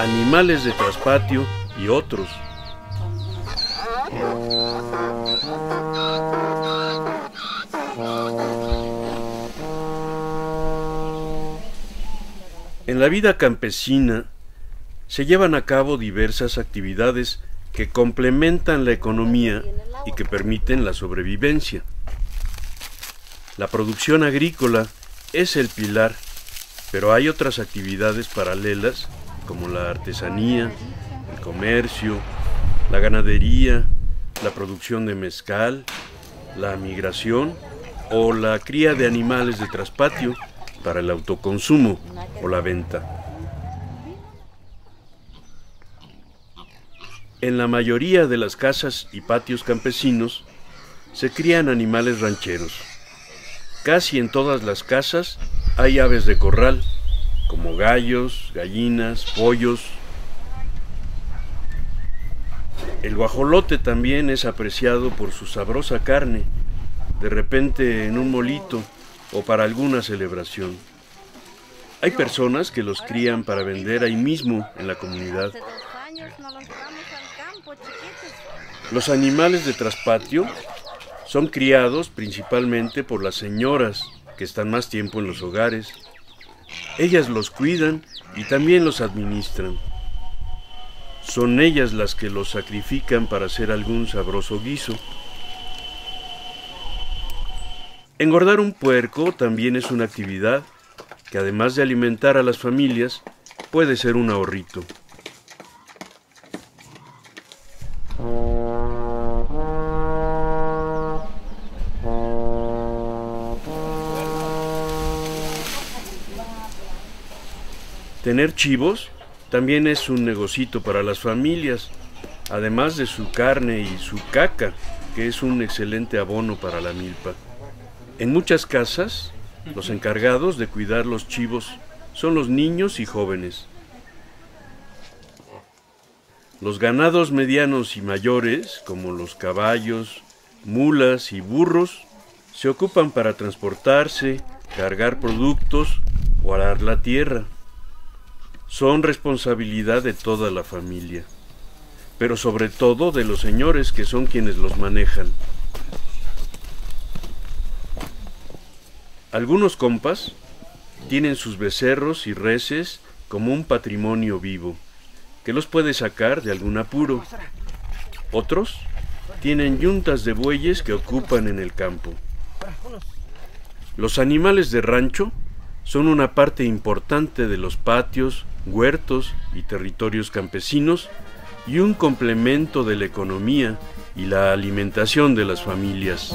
animales de traspatio y otros. En la vida campesina se llevan a cabo diversas actividades que complementan la economía y que permiten la sobrevivencia. La producción agrícola es el pilar, pero hay otras actividades paralelas como la artesanía, el comercio, la ganadería, la producción de mezcal, la migración o la cría de animales de traspatio para el autoconsumo o la venta. En la mayoría de las casas y patios campesinos se crían animales rancheros. Casi en todas las casas hay aves de corral, como gallos, gallinas, pollos. El guajolote también es apreciado por su sabrosa carne, de repente en un molito o para alguna celebración. Hay personas que los crían para vender ahí mismo en la comunidad. Los animales de traspatio son criados principalmente por las señoras que están más tiempo en los hogares. Ellas los cuidan y también los administran. Son ellas las que los sacrifican para hacer algún sabroso guiso. Engordar un puerco también es una actividad que además de alimentar a las familias, puede ser un ahorrito. Tener chivos también es un negocito para las familias, además de su carne y su caca, que es un excelente abono para la milpa. En muchas casas, los encargados de cuidar los chivos son los niños y jóvenes. Los ganados medianos y mayores, como los caballos, mulas y burros, se ocupan para transportarse, cargar productos o arar la tierra son responsabilidad de toda la familia, pero sobre todo de los señores que son quienes los manejan. Algunos compas tienen sus becerros y reses como un patrimonio vivo, que los puede sacar de algún apuro. Otros tienen yuntas de bueyes que ocupan en el campo. Los animales de rancho son una parte importante de los patios, huertos y territorios campesinos y un complemento de la economía y la alimentación de las familias.